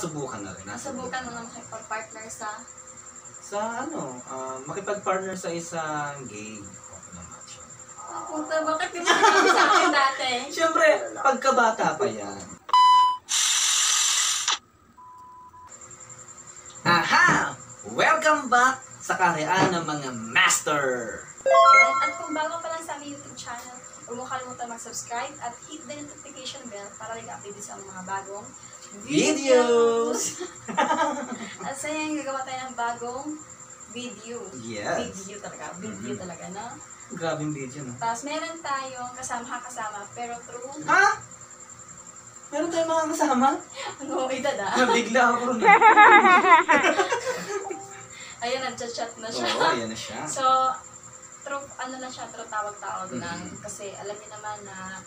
Subukan na rin. Nasubukan mo na makipag-partner sa... Sa ano, ah, makipag-partner sa isang game. Okay naman siya. Puta, bakit mo sinabi sa akin dati? Siyempre, pagkabata pa yan. Aha! Welcome back sa karyaan ng mga master! Ayan. At kung bago pa lang sa aming YouTube channel, huwag mo kalimutan mag-subscribe at hit the notification bell para like-update sa mga bagong Videos! At sa yung gagawa tayo ng bagong video. Yes. Video talaga. Video Mhm. talaga, no? Grabing video, no? Tapos meron tayong kasama-kasama, pero through, Ha? Meron tayong mga kasama? ano, edad ah. Nabigla ako rin. Ayun, nag-chat na siya. Oo, ayan na siya. So, through, ano na siya, through tawag-tawag lang. Mhm. Kasi alam niyo naman na,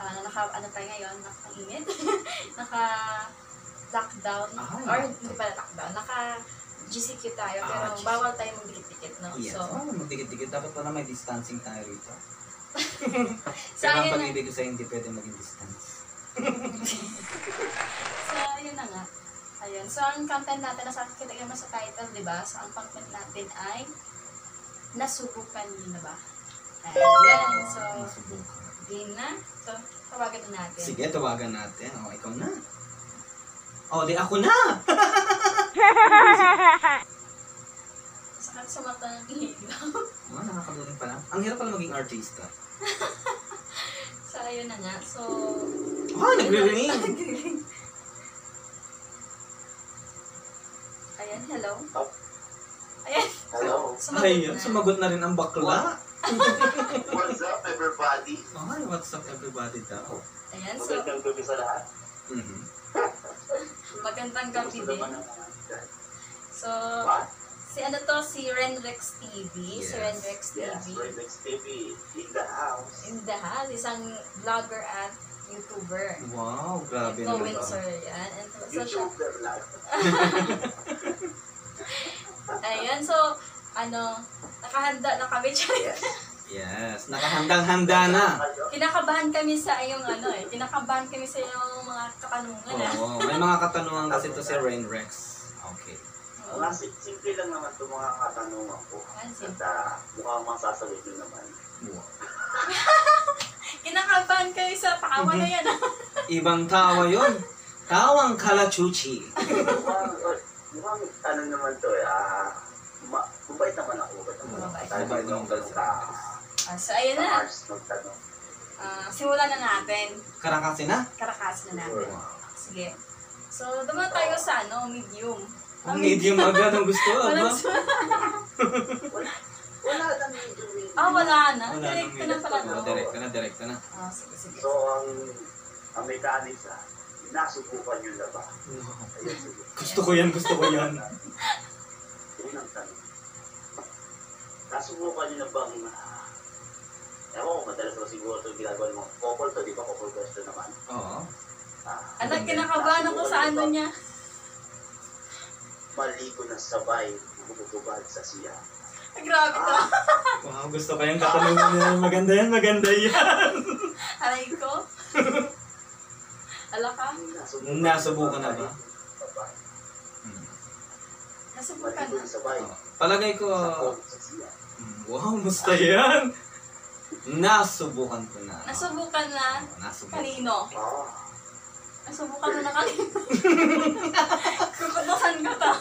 ah, naka, ano tayo ngayon, nakainit. naka, lockdown. Ay. or, hindi pala lockdown. Naka, GCQ tayo, pero Ah, GCQ. bawal tayo magdikit-dikit, no? Yes. So, oh, magdikit-dikit. Dapat pala may distancing tayo rito. so, Pero ang pag-ibig ko sa'yo, hindi pwede maging distance. So, ayun na nga. Ayun. So, ang content natin, nasa kita naman sa title, di ba? So, ang content natin ay nasubukan niyo na ba? Ayan. So, game na. So, tawagan na natin. Sige, tawagan natin. O, ikaw na. O, di ako na! Sakit sa mata ng ilaw. Oh, nakakaluring pala. Ang hirap pala maging artista. so, ayun na nga. So, Oh, nagre-ring! Ayan, hello. Ayan. Hello. Sumagot Ay, na. sumagot na rin ang bakla. What's up, everybody? Ay, what's up everybody daw? Ayan, so, Magandang gabi sa lahat. Mhm. magandang gabi din. So, What? si ano to, si Renrex TV. Si Yes. Renrex Yes, TV. Remix TV in the house. In the house, isang vlogger at YouTuber. Wow, grabe naman. Influencer yan. And so, YouTuber lang. ayan, so, ano, nakahanda na kami. Yes, nakahandang-handa na. Kinakabahan kami sa iyong ano eh. Kinakabahan kami sa iyong mga katanungan ah. Oo, may mga katanungan kasi to si Rain Rex. Okay. Mga sim- simple lang naman itong mga katanungan ko. Ayan, At simple. uh, mukhang masasagot nyo naman. Wow. Kinakabahan kayo sa tawa na yan ah. Ibang tawa yon. Tawang kalachuchi. mukhang, uh, mukhang ano naman to eh. ah, ma- mabait naman ako. Mabait naman ako. Mabait. Naman ka Ah, so, ayun na. Ah, simulan na natin. Karakasi na? Karakas na natin. Sige. So, dumaan tayo sa ano, medium. Ang medium agad ang gusto, Walang aba? su- Wala, wala nang medyo Ah, wala na. Wala Direct nang ka na pala. medium. no? Direct ka na, direct ka na. Ah, sige, sige. So, ang, ang mechanics ah, nasubukan nyo na ba? Wow. Ayun, sige. Gusto ko yan, gusto ko yan. Unang tanong. Nasubukan nyo na bang, ah, ewan ko, madalas ko siguro ito ginagawa ng mga couple to, di ba? Couple question naman. Oo. Ah, Anak, kinakabahan ako sa ano niya. Maligo na sabay, bumububad sa siya. Ay, grabe to. Wow, gusto ko yung katanungan niya. Maganda yan, maganda yan. Aray ko. Ala ka? Nasubukan na ba? Sabay. Hmm. Nasubukan na. na sabay. Oo. Palagay ko, Sa phone sa siya. wow, musta yan? Nasubukan ko na. Nasubukan na. Nasubukan. Kanino? Nasubukan mo na kanino. Kukutusan ko to.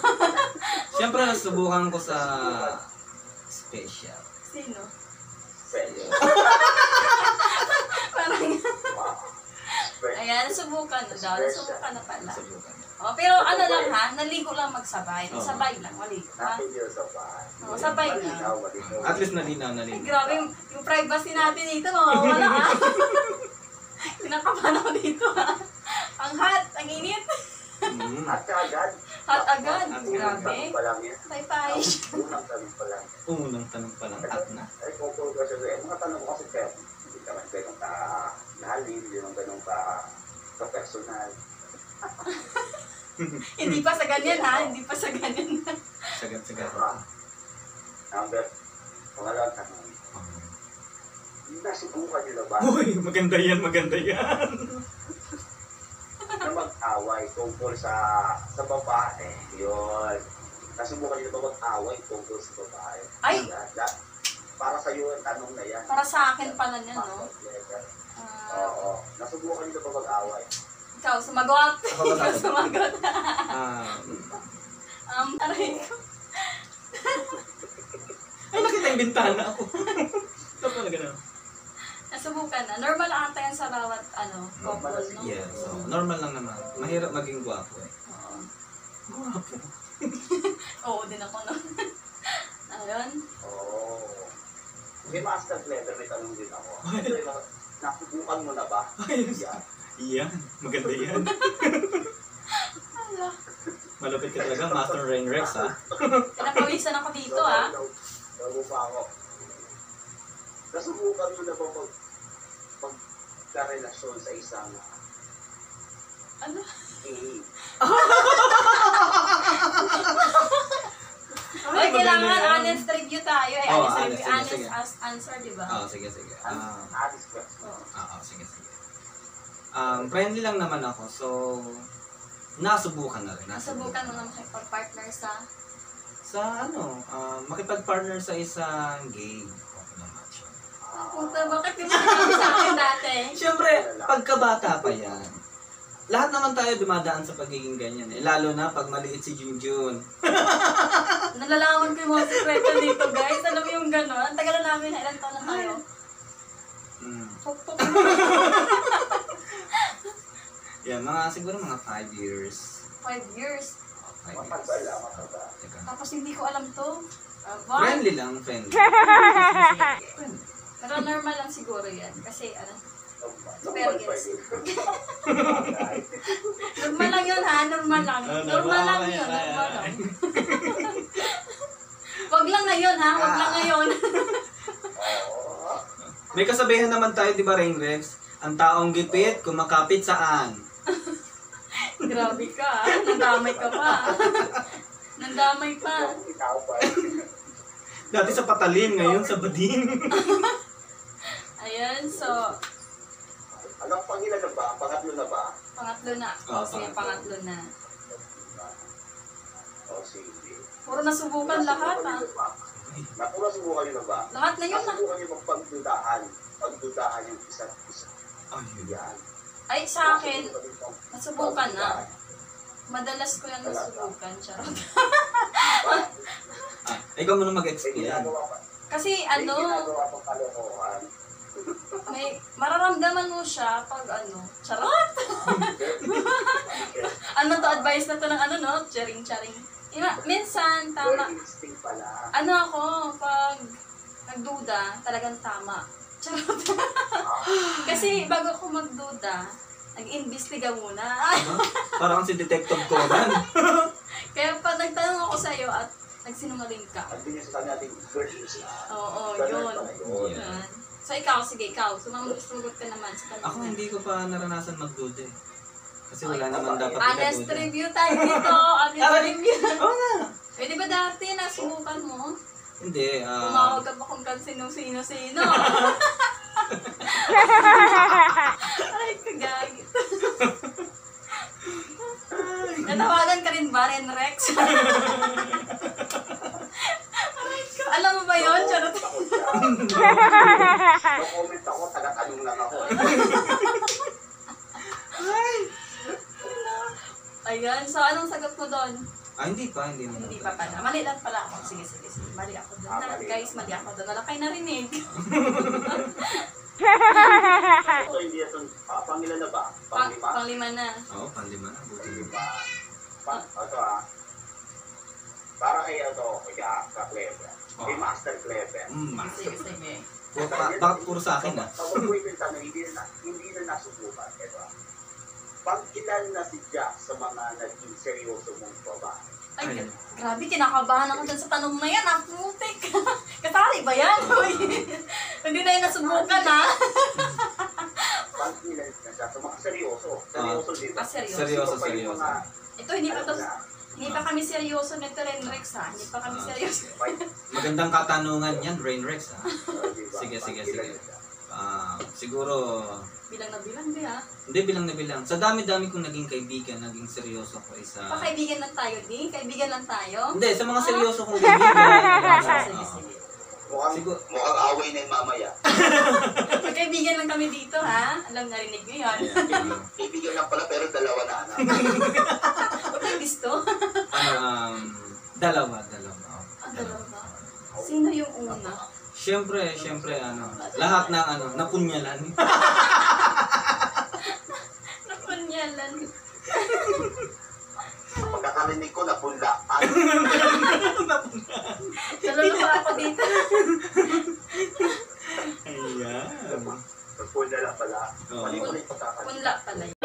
Siyempre, nasubukan ko sa special. Sino? Parang, ayan, nasubukan na daw. Nasubukan na pala. Nasubukan. Oh, pero ano lang ha, naligo lang magsabay. Oo. Sabay lang, maligo ha. Bahay. Oo, sabay na. Malinaw, malinaw. At least nalinaw, Ay, nalinaw. grabe, yung, yung privacy natin dito, mawawala ha. Kinakabahan ako dito ha. Ang hot, ang init. Mm. At kaagad. Hot agad. At Grabe. Tanong pa lang yan. Tay-tay. Unang tanong pa lang. Unang tanong pa lang, at na. Ay, kung kung kasi eh, mga tanong ko kasi kaya, hindi naman ganun ka lalim, hindi naman ganun ka ka personal. Hindi pa sa ganyan ha, hindi pa sa ganyan. Sagad-sagad. Number, pangalawang tanong. Nasubukan nyo na ba Uy, maganda yan, maganda yan. na mag mag-away tungkol sa sa babae. Yun. Nasubukan niyo ba mag-away tungkol sa babae? Ay! Yan. Para sa iyo ang tanong na yan. Para sa akin pala yan, no? Master Clever. Ah, Oo. Nasubukan niyo ba mag-away? Ikaw, sumagot. Ako ba ikaw sumagot. Ah, Um, aray ko. ay, nakita yung bintana ako. Ito pala ganun. Nasubukan na. Normal ata yan sa bawat, ano, couple, no? Yes, so, normal lang naman. Mahirap maging gwapo eh. Oo. Gwapo. Oo, din ako nun. Ayun. Oo. May Master Clever, may tanong din ako. Nasubukan mo na ba? Ayos. Yan. Iyan, maganda yan. Ala. Malapit ka talaga, Master Rain Rex ha. Pinapawisan ako dito, ah. Bago pa ako. Nasubukan mo na ba mag magkarelasyon sa isang Ano? gay? Ay, kailangan honest review tayo eh. Oo, honest honest, review, honest as answer, di ba? Ah, sige, sige. Ah, Honest question. Oo. ah, ah, sige, sige. Um, friendly lang naman ako, so nasubukan na rin. Nasubukan mo na makipag-partner sa... Sa ano, ah, makipag-partner sa isang gay. Ah, puta, bakit hindi sinabi sa akin dati? Siyempre, pagkabata pa yan. Lahat naman tayo dumadaan sa pagiging ganyan eh. Lalo na pag maliit si Junjun. Nalalaman ko yung mga sekreto dito, guys. Alam mo yung gano'n? Ang tagal na namin, ilan taon na tayo? Mm. Yan, mga siguro mga 5 years. Five years. Five Matagal years. ah, matagal. Teka. Tapos hindi ko alam to. Aba. Friendly lang, friendly. Pero normal lang siguro yan. Kasi ano, Experience. yun. normal lang yun ha. Normal lang. Ah, Normal lang yun. ay, Normal ay, lang. Wag lang ngayon ha. Wag lang Ah. ngayon. May kasabihan naman tayo, di ba, Rain Rex? Ang taong gipit, kumakapit saan? Grabe ka ha. Nandamay ka pa. Nandamay pa. Ikaw pa. Dati sa patalim, ngayon sa bading. Ayan, so, Anong pangilan na ba? Pangatlo na ba? pangatlo na. Ah, O, sige, pangatlo na. O sige. Puro nasubukan lahat ha. Naku, nasubukan nyo na ba? Lahat na yun ha. Nasubukan nyo bang pagdudahan? Pagdudahan yung isa't isa. Ay, sa akin, Nasubukan na. Madalas ko yan nasubukan. Charot. Ah, ikaw muna May mag-explain. Kasi ano, may mararamdaman mo siya pag ano, charot! ano to, advice na to ng ano no, charing charing. Ima, minsan, tama, ano ako, pag nagduda, talagang tama. Charot. Kasi bago ako magduda, nag-imbestiga muna. Parang si Detective Conan. Kaya pag nagtanong ako sa'yo at nagsinungaling ka, yung sa nating version na. oo, yun. yun. Yeah. So ikaw, sige, ikaw, sumagot sumagot ka naman sa tanong. Ako hindi ko pa naranasan magduda eh. Kasi wala Ay, naman dapat Honest ikaduda. review tayo dito. Honest review. Oo na. Pwede ba dati nasubukan mo? Hindi, ah... Tumawag ka ba kung kan sino-sino-sino? Ay, kagagit. Natawagan ka rin ba, Ren Rex? Alam mo ba yun? Charot. Takot siya. No comment ako, taga-tanong lang ako. Ayan, so anong sagot mo doon? Ah, hindi pa, hindi naman. Hindi pa pala. Mali lang pala ako. Sige, sige, sige. Mali ako doon. Ah, Na, mali. guys, mali ako doon. Wala kayo narinig. Ito hindi ito, ah, pangilan na ba? Pang, Panglima? panglima na. Oo, panlima na. Buti yun. Panglima. Pa, ito ah. Para kay ito, kaya ka-clever. Kay Oo. Master Clever. Mm, ma- Sige, sige. Pa, bakit puro sa akin ah? Kapag po yung tanong, hindi na, hindi na nasubukan. Ito ah. Pag ilan na si Jack sa mga naging seryoso mong babae? Ay, Ayun. grabe, kinakabahan ako dyan sa tanong na yan. Ah, putik. Kasali ba yan? Hindi na yun nasubukan, ha? Pag ilan na siya mga seryoso. Seryoso din. Ah, seryoso. Seryoso, Ito pa yung seryoso. mga, Ito, hindi pa to, na, hindi pa kami seryoso nito, Ren Rex, ha? Hindi pa kami Ah. seryoso. Magandang katanungan yan, Rain Rex ah. di ba? Sige, sige, sige. Um, siguro, Bilang na bilang, di ha? hindi bilang na bilang. Sa dami-dami kong naging kaibigan, naging seryoso ko isa. Pakaibigan lang tayo, di? Kaibigan lang tayo? Hindi, sa mga seryoso kong kaibigan. Sige, oo. sige. Mukhang, Siguro, mukhang away na yung mamaya. Magkaibigan lang kami dito, ha? Alam, narinig nyo yun. Ayan. Kaibigan lang pala pero dalawa na anak. Huwag kayo gusto. ano, um, dalawa, dalawa. Ah, dalawa? Sino yung una? Siyempre, siyempre, ano, lahat ng ano, napunyalan. Napunyalan. Pagkakarinig ko, napunla. Ano? Naluluwa ako dito. Ayan. Napunla lang pala. Oo. Mali ko yung pagkakarinig. Punla pala